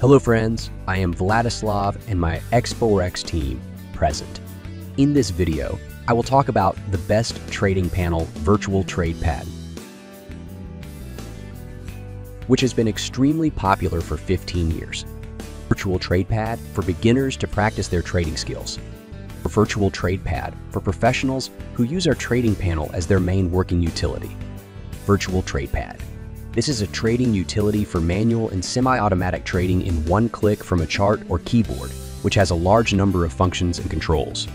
Hello friends, I am Vladislav and my Expforex team present. In this video, I will talk about the best trading panel virtual trade pad, which has been extremely popular for 15 years. Virtual trade pad for beginners to practice their trading skills. Virtual trade pad for professionals who use our trading panel as their main working utility. Virtual trade pad this is a trading utility for manual and semi-automatic trading in one click from a chart or keyboard, which has a large number of functions and controls.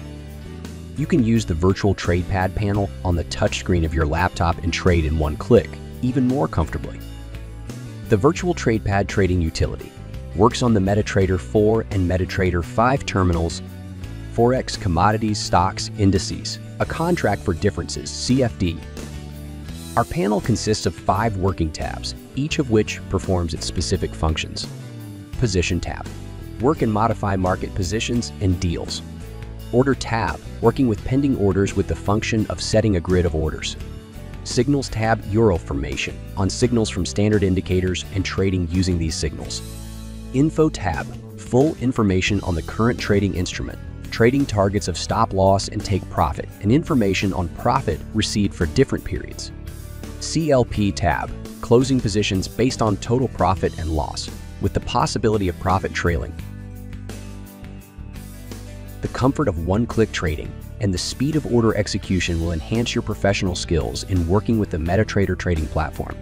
You can use the virtual trade pad panel on the touchscreen of your laptop and trade in one click, even more comfortably. The virtual trade pad trading utility works on the MetaTrader 4 and MetaTrader 5 terminals, Forex commodities, stocks, indices, a contract for differences, CFD, our panel consists of five working tabs, each of which performs its specific functions. Position tab, work and modify market positions and deals. Order tab, working with pending orders with the function of setting a grid of orders. Signals tab, euro formation, on signals from standard indicators and trading using these signals. Info tab, full information on the current trading instrument, trading targets of stop loss and take profit, and information on profit received for different periods. CLP tab, closing positions based on total profit and loss, with the possibility of profit trailing. The comfort of one-click trading and the speed of order execution will enhance your professional skills in working with the MetaTrader trading platform.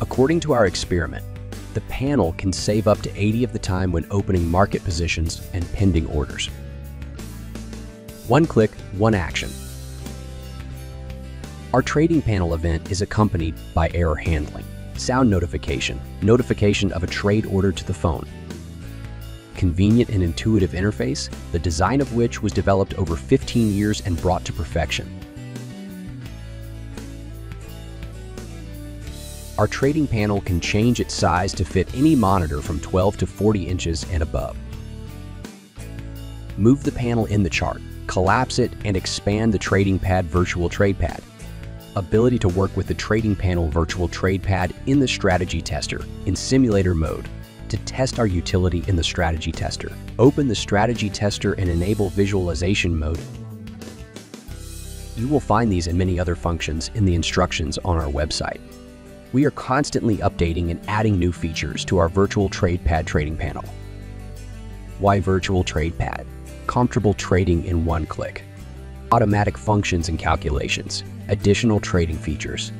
According to our experiment, the panel can save up to 80 of the time when opening market positions and pending orders. One click, one action. Our trading panel event is accompanied by error handling, sound notification, notification of a trade order to the phone, convenient and intuitive interface, the design of which was developed over 15 years and brought to perfection. Our trading panel can change its size to fit any monitor from 12 to 40 inches and above. Move the panel in the chart, collapse it, and expand the Trading Pad Virtual Trade Pad ability to work with the Trading Panel Virtual Trade Pad in the Strategy Tester in simulator mode to test our utility in the Strategy Tester. Open the Strategy Tester and enable visualization mode. You will find these and many other functions in the instructions on our website. We are constantly updating and adding new features to our Virtual Trade Pad trading panel. Why Virtual Trade Pad? Comfortable trading in one click automatic functions and calculations, additional trading features.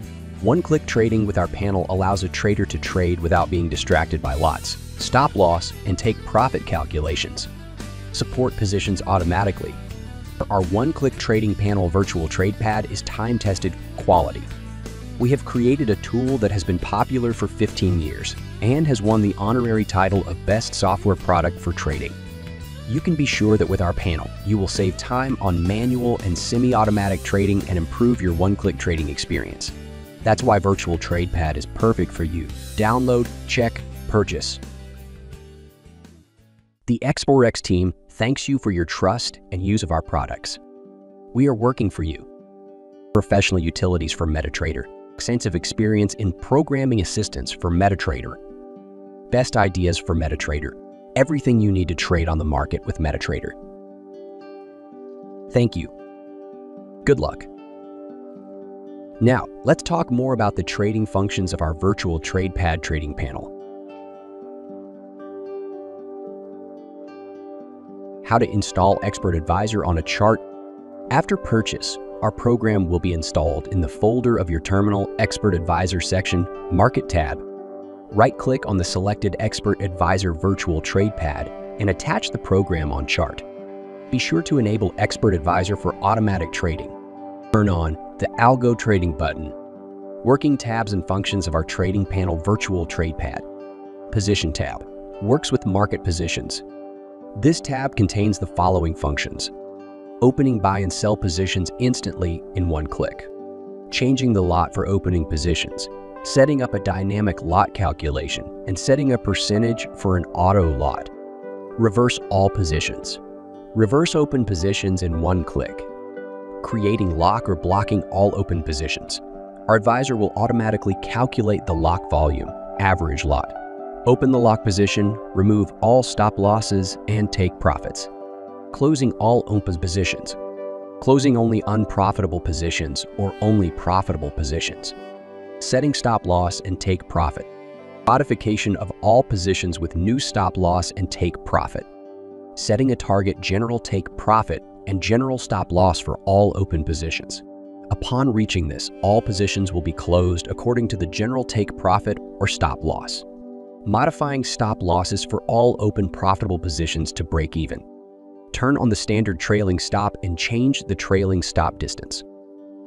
One-click trading with our panel allows a trader to trade without being distracted by lots, stop loss, and take profit calculations. Support positions automatically. Our one-click trading panel virtual trade pad is time-tested quality. We have created a tool that has been popular for 15 years and has won the honorary title of Best Software Product for Trading you can be sure that with our panel, you will save time on manual and semi-automatic trading and improve your one-click trading experience. That's why Virtual TradePad is perfect for you. Download, check, purchase. The Expforex team thanks you for your trust and use of our products. We are working for you. Professional utilities for MetaTrader, extensive experience in programming assistance for MetaTrader, best ideas for MetaTrader, everything you need to trade on the market with MetaTrader. Thank you. Good luck. Now, let's talk more about the trading functions of our virtual TradePad trading panel. How to install Expert Advisor on a chart. After purchase, our program will be installed in the folder of your terminal Expert Advisor section, Market tab, right-click on the selected Expert Advisor Virtual Trade Pad and attach the program on chart. Be sure to enable Expert Advisor for automatic trading. Turn on the Algo Trading button. Working tabs and functions of our Trading Panel Virtual Trade Pad. Position tab works with market positions. This tab contains the following functions. Opening buy and sell positions instantly in one click. Changing the lot for opening positions setting up a dynamic lot calculation, and setting a percentage for an auto lot. Reverse all positions. Reverse open positions in one click. Creating lock or blocking all open positions. Our advisor will automatically calculate the lock volume, average lot, Open the lock position, remove all stop losses, and take profits. Closing all open positions. Closing only unprofitable positions or only profitable positions. Setting stop loss and take profit. Modification of all positions with new stop loss and take profit. Setting a target general take profit and general stop loss for all open positions. Upon reaching this, all positions will be closed according to the general take profit or stop loss. Modifying stop losses for all open profitable positions to break even. Turn on the standard trailing stop and change the trailing stop distance.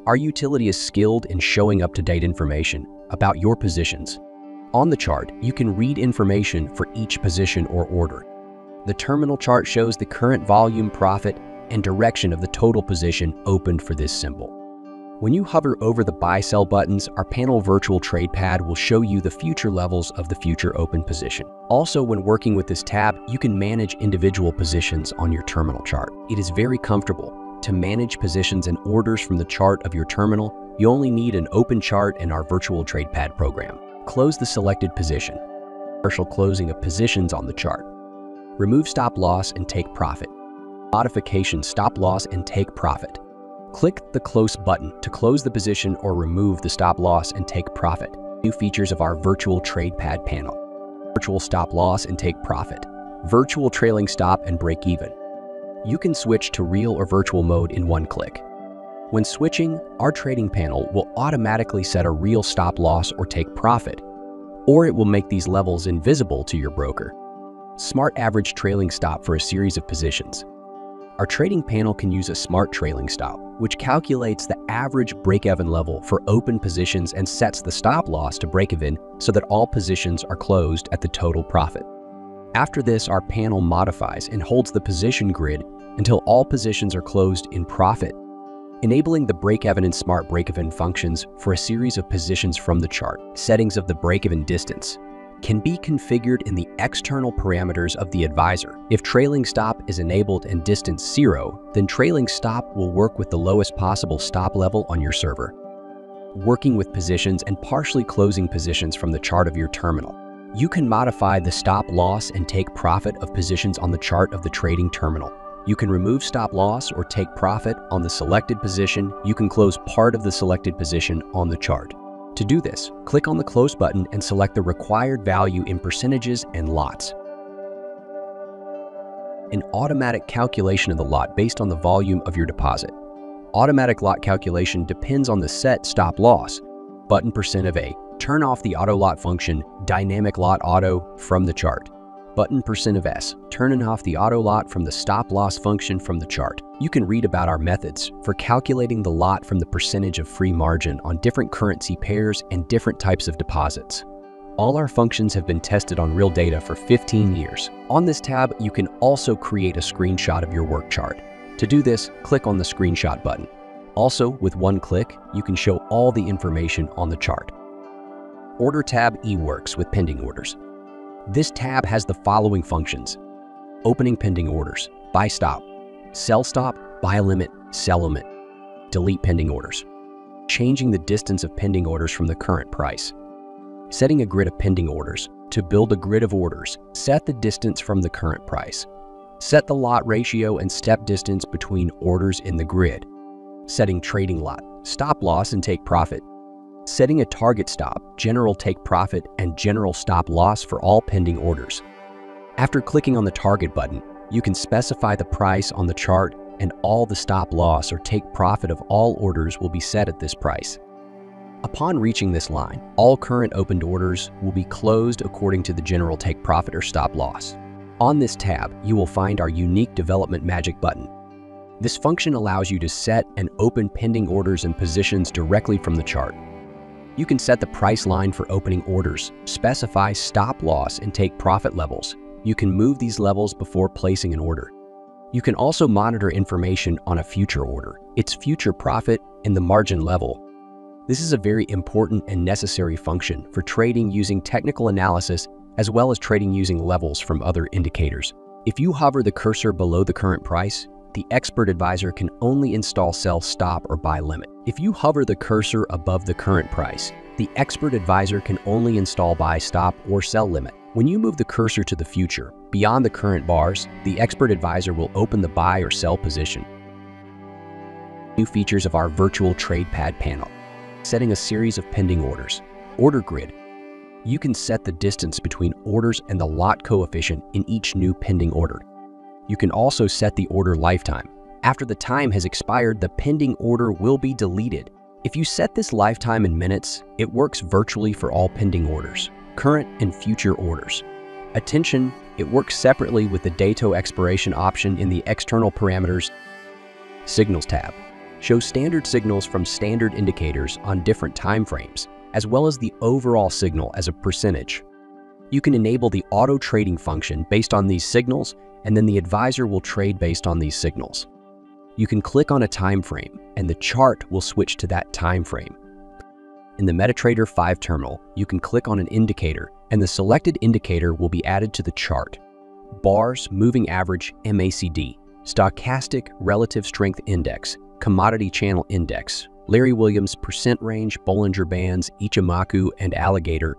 Our utility is skilled in showing up-to-date information about your positions. On the chart, you can read information for each position or order. The terminal chart shows the current volume, profit, and direction of the total position opened for this symbol. When you hover over the buy-sell buttons, our panel virtual trade pad will show you the future levels of the future open position. Also, when working with this tab, you can manage individual positions on your terminal chart. It is very comfortable to manage positions and orders from the chart of your terminal, you only need an open chart in our virtual trade pad program. Close the selected position. Partial closing of positions on the chart. Remove stop loss and take profit. Modification stop loss and take profit. Click the Close button to close the position or remove the stop loss and take profit. New features of our virtual trade pad panel. Virtual stop loss and take profit. Virtual trailing stop and break even you can switch to real or virtual mode in one click. When switching, our trading panel will automatically set a real stop loss or take profit, or it will make these levels invisible to your broker. Smart Average Trailing Stop for a series of positions. Our trading panel can use a smart trailing stop, which calculates the average break-even level for open positions and sets the stop loss to break-even so that all positions are closed at the total profit. After this, our panel modifies and holds the position grid until all positions are closed in profit, enabling the break-even and smart break-even functions for a series of positions from the chart. Settings of the break-even distance can be configured in the external parameters of the advisor. If trailing stop is enabled and distance zero, then trailing stop will work with the lowest possible stop level on your server. Working with positions and partially closing positions from the chart of your terminal. You can modify the stop loss and take profit of positions on the chart of the trading terminal. You can remove stop loss or take profit on the selected position. You can close part of the selected position on the chart. To do this, click on the Close button and select the required value in percentages and lots. An automatic calculation of the lot based on the volume of your deposit. Automatic lot calculation depends on the set stop loss, button percent of A, turn off the auto lot function dynamic lot auto from the chart. Button percent of S, turning off the auto lot from the stop loss function from the chart. You can read about our methods for calculating the lot from the percentage of free margin on different currency pairs and different types of deposits. All our functions have been tested on real data for 15 years. On this tab, you can also create a screenshot of your work chart. To do this, click on the screenshot button. Also, with one click, you can show all the information on the chart. Order tab E works with pending orders. This tab has the following functions. Opening pending orders, buy stop, sell stop, buy limit, sell limit, delete pending orders. Changing the distance of pending orders from the current price. Setting a grid of pending orders. To build a grid of orders, set the distance from the current price. Set the lot ratio and step distance between orders in the grid. Setting trading lot, stop loss and take profit setting a target stop, general take profit, and general stop loss for all pending orders. After clicking on the target button, you can specify the price on the chart and all the stop loss or take profit of all orders will be set at this price. Upon reaching this line, all current opened orders will be closed according to the general take profit or stop loss. On this tab, you will find our unique development magic button. This function allows you to set and open pending orders and positions directly from the chart. You can set the price line for opening orders, specify stop loss and take profit levels. You can move these levels before placing an order. You can also monitor information on a future order, its future profit, and the margin level. This is a very important and necessary function for trading using technical analysis as well as trading using levels from other indicators. If you hover the cursor below the current price, the expert advisor can only install sell stop or buy limit. If you hover the cursor above the current price, the expert advisor can only install buy stop or sell limit. When you move the cursor to the future, beyond the current bars, the expert advisor will open the buy or sell position. New features of our virtual trade pad panel, setting a series of pending orders. Order grid. You can set the distance between orders and the lot coefficient in each new pending order. You can also set the order lifetime. After the time has expired, the pending order will be deleted. If you set this lifetime in minutes, it works virtually for all pending orders, current and future orders. Attention, it works separately with the dato expiration option in the external parameters Signals tab. Shows standard signals from standard indicators on different timeframes, as well as the overall signal as a percentage. You can enable the auto trading function based on these signals, and then the advisor will trade based on these signals. You can click on a time frame, and the chart will switch to that time frame. In the MetaTrader 5 terminal, you can click on an indicator, and the selected indicator will be added to the chart. Bars, Moving Average, MACD, Stochastic Relative Strength Index, Commodity Channel Index, Larry Williams Percent Range, Bollinger Bands, Ichimoku, and Alligator.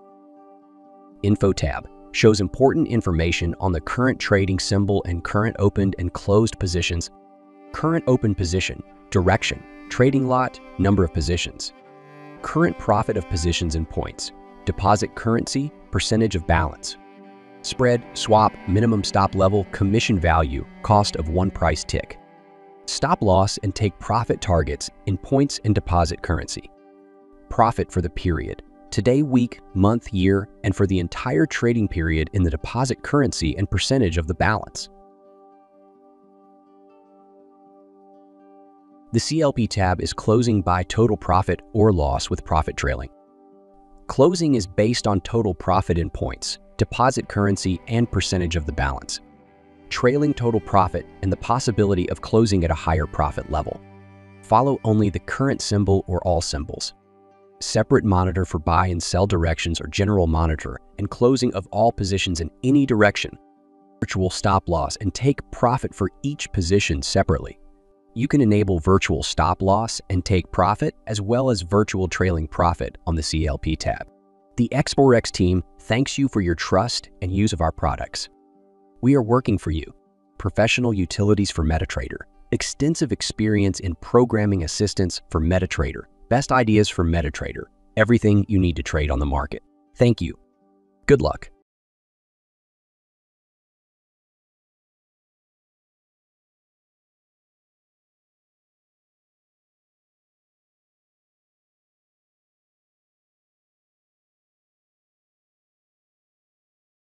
Info tab shows important information on the current trading symbol and current opened and closed positions current open position, direction, trading lot, number of positions, current profit of positions and points, deposit currency, percentage of balance, spread, swap, minimum stop level, commission value, cost of one price tick, stop loss and take profit targets in points and deposit currency, profit for the period, today, week, month, year, and for the entire trading period in the deposit currency and percentage of the balance. The CLP tab is closing by total profit or loss with profit trailing. Closing is based on total profit in points, deposit currency, and percentage of the balance. Trailing total profit and the possibility of closing at a higher profit level. Follow only the current symbol or all symbols. Separate monitor for buy and sell directions or general monitor and closing of all positions in any direction. Virtual stop loss and take profit for each position separately you can enable virtual stop loss and take profit as well as virtual trailing profit on the CLP tab. The Expforex team thanks you for your trust and use of our products. We are working for you. Professional utilities for MetaTrader, extensive experience in programming assistance for MetaTrader, best ideas for MetaTrader, everything you need to trade on the market. Thank you. Good luck.